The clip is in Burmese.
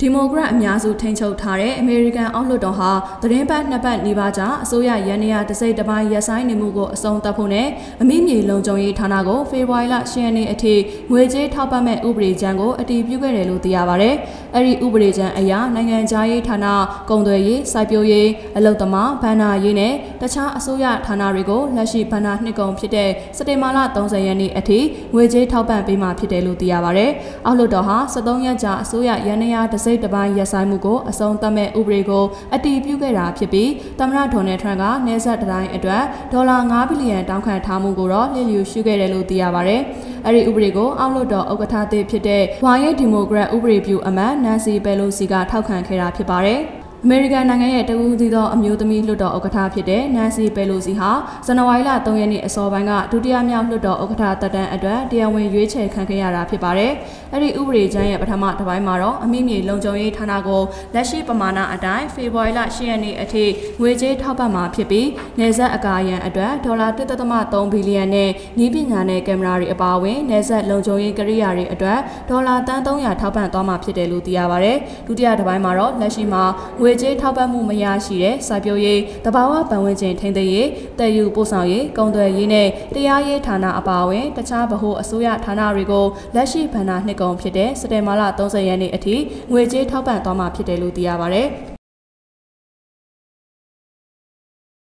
ဒီမိုကရက်အများစုထိန်းချုပ်ထားတဲ့အမေရိကန်အောက်လွှတ်တော်ဟာသတင်းပတ်နှစ်ပတ်နေပါကြာအစိုးရရန်နေရတစိမ့်တစ်ပိုင်းရက်ဆိုင်နေမှုကိုအဆုံးသတ်ဖို့နဲ့အမိမြေလုံခြုံရေးဌာနကိုဖေဖော်ဝါရီလ10ရက်နေ့အထိငွေကြေးထောက်ပံ့မဲ့ဥပဒေကြမ်းကိုအတည်ပြုခဲ့တယ်လို့သိရပါဗျ။အဲ့ဒီဥပဒေကြမ်းအရနိုင်ငံခြားရေးဌာန၊ကုန်သွယ်ရေး၊စိုက်ပျိုးရေး၊အလုပ်သမား၊ဘဏ္ဍာရေးနဲ့ တခြားအစိုးရဌာနတွေကိုလက်ရှိဘဏ္ဍာနှစ်ကုန်ဖြစ်တဲ့စက်တင်ဘာလ30ရက်နေ့အထိငွေကြေးထောက်ပံ့ပေးမှာဖြစ်တယ်လို့သိရပါဗျ။အောက်လွှတ်တော်ဟာ73ရက်ကြာအစိုးရရန်နေရတစိမ့်တစ်ပိုင်းရက်ဆိုင်မှုကိုအဆုံးသတ်မဲ့ဥပဒေကိုအတည်ပြုခဲ့တာဖြစ်ပြီးသမ္မတဒေါ်နယ်ထရန့်ကနေဆက်တိုင်းအတွက်ဒေါ်လာ9ဘီလီယံတောင်းခံထားမှုကိုတော့လျှလျူရှုခဲ့တယ်လို့သိရပါဗျ။အဲ့ဒီဥပဒေကိုအောက်လွှတ်တော်ဥက္ကဋ္ဌသစ်ဖြစ်တဲ့ဝါရဲ့ဒီမိုကရက်ဥပဒေပြုအမတ်နန်စီဘယ်လိုစီကထောက်ခံခဲ့တာဖြစ်ပါတယ်။ အမေရိကန်နိုင်ငံရဲ့တဦးသီးသောအမျိုးသမီးလွှတ်တော်ဥက္ကဋ္ဌဖြစ်တဲ့နန်စီပယ်လိုစီဟာဇန်နဝါရီလ3ရက်နေ့အစောပိုင်းကဒုတိယမြောက်လွှတ်တော်ဥက္ကဋ္ဌတက်တန်းအတွက်တရားဝင်ရွေးချယ်ခံခဲ့ရတာဖြစ်ပါတယ်။အဲ့ဒီဥပဒေကြမ်းရဲ့ပထမတစ်ပိုင်းမှာတော့အမိမြေလုံခြုံရေးဌာနကိုလက်ရှိပမာဏအတိုင်းဖေဖော်ဝါရီလ10ရက်နေ့အထိငွေကြေးထောက်ပံ့မှာဖြစ်ပြီးနေဆက်အကာရန်အတွက်ဒေါ်လာ1.3ဘီလီယံနဲ့ဤပညာနဲ့ကင်မရာတွေအပါအဝင်နေဆက်လုံခြုံရေးကိရိယာတွေအတွက်ဒေါ်လာတန်း300ထောက်ပံ့သွားမှာဖြစ်တယ်လို့သိရပါတယ်။ဒုတိယတစ်ပိုင်းမှာတော့လက်ရှိမှာငွေကြေးထောက်ပံ့မှုမရရှိတဲ့စာပြုရေးတဘာဝပတ်ဝန်းကျင်ထိန်းသိမ်းရေးတည်ယူပို့ဆောင်ရေးကုန်သွယ်ရေးနဲ့တရားရေးဌာနအပါအဝင်တခြားဗဟိုအစိုးရဌာနတွေကိုလက်ရှိဘဏ္ဍာနှစ်ကုန်ဖြစ်တဲ့စက်တင်ဘာလ30ရက်နေ့အထိငွေကြေးထောက်ပံ့သွားမှာဖြစ်တယ်လို့သိရပါဗျ။